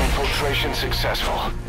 Infiltration successful.